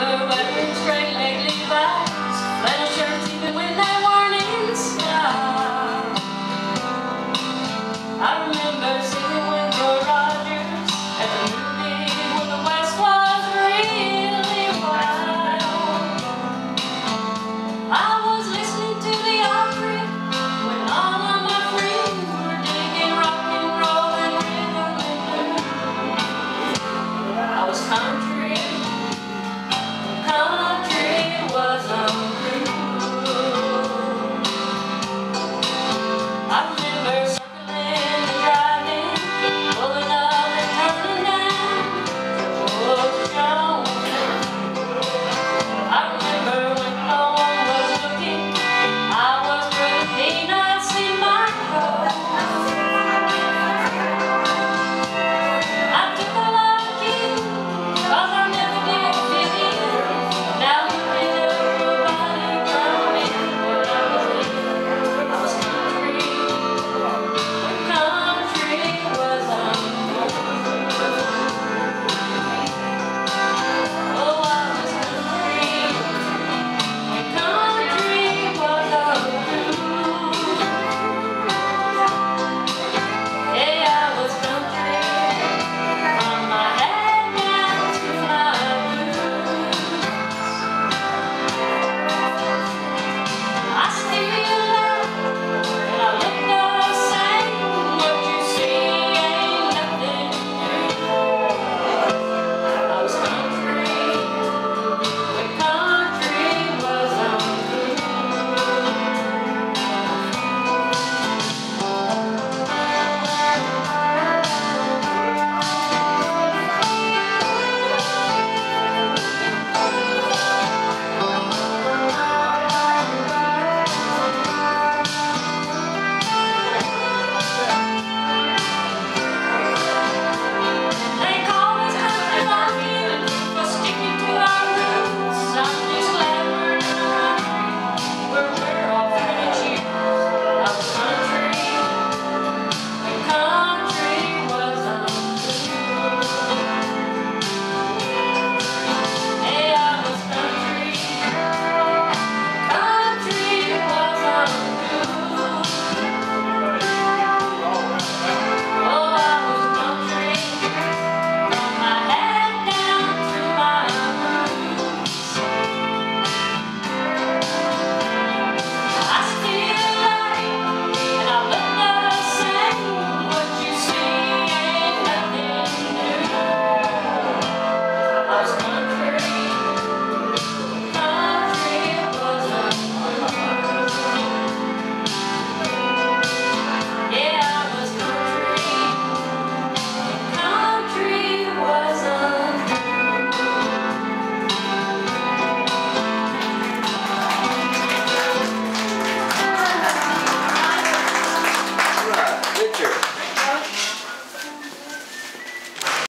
another way.